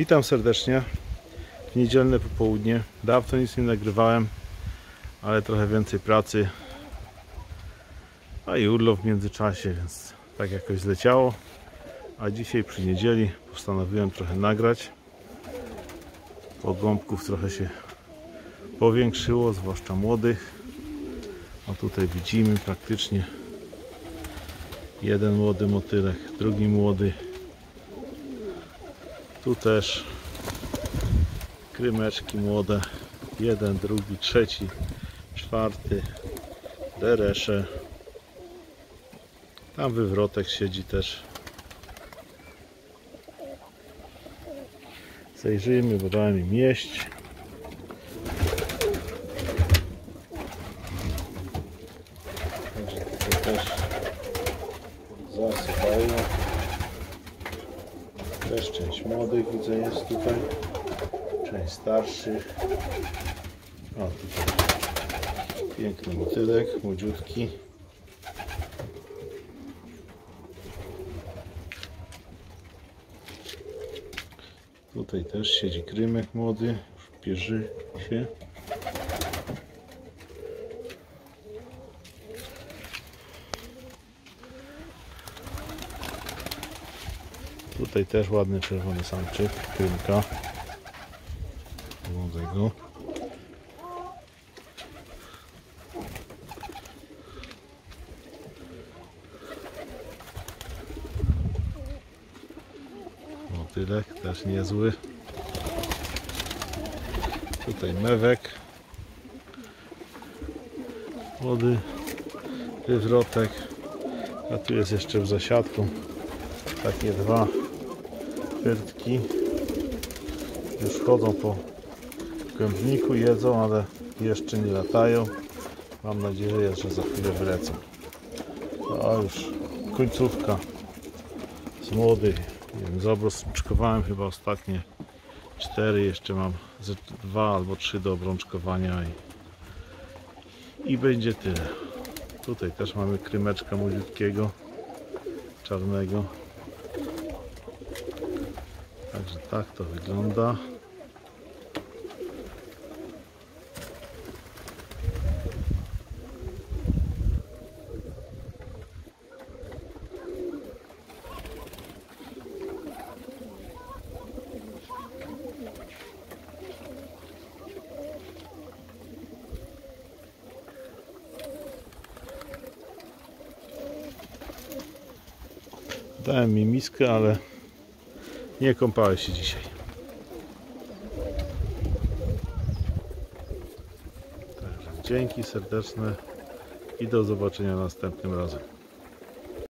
Witam serdecznie w niedzielne popołudnie. Dawno nic nie nagrywałem, ale trochę więcej pracy. A i urlop w międzyczasie, więc tak jakoś zleciało. A dzisiaj przy niedzieli postanowiłem trochę nagrać. Pogąbków trochę się powiększyło, zwłaszcza młodych. A tutaj widzimy praktycznie jeden młody motylek, drugi młody. Tu też krymeczki młode. Jeden, drugi, trzeci, czwarty. Deresze. Tam wywrotek siedzi też. Zajrzyjmy, bo dałem im jeść. Zasypają. Też część młodych widzę jest tutaj. Część starszych. O, tutaj piękny motylek, młodziutki. Tutaj też siedzi krymek młody, już pierzy się. Tutaj też ładny czerwony samczyk, krymka. Młodego. Motylek też niezły. Tutaj mewek. Młody wywrotek. A tu jest jeszcze w zasiadku takie dwa pyrtki już chodzą po kępniku, jedzą, ale jeszcze nie latają. Mam nadzieję, że za chwilę wlecą a już końcówka z wiem, zaobrączkowałem chyba ostatnie cztery, jeszcze mam dwa albo trzy do obrączkowania i, i będzie tyle. Tutaj też mamy krymeczka młodziutkiego czarnego Także tak to wygląda. Dałem mi miskę, ale nie kąpałeś się dzisiaj. Także dzięki serdeczne i do zobaczenia następnym razem.